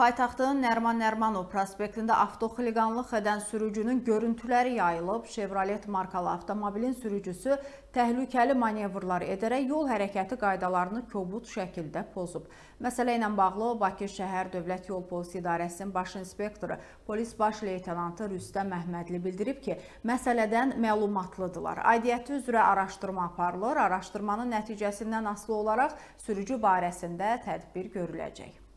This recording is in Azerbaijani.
Paytaxtın Nərman Nərmanov prospektində avtoxiliqanlıq edən sürücünün görüntüləri yayılıb. Chevrolet markalı avtomobilin sürücüsü təhlükəli manevrlar edərək yol hərəkəti qaydalarını kobud şəkildə pozub. Məsələ ilə bağlı Bakı şəhər Dövlət Yol Polisi İdarəsinin baş inspektoru, polis baş leytenantı Rüstəm Məhmədli bildirib ki, məsələdən məlumatlıdırlar. Aidiyyəti üzrə araşdırma aparılır. Araşdırmanın nəticəsindən asılı olaraq sürücü barəsində tədbir görüləcək.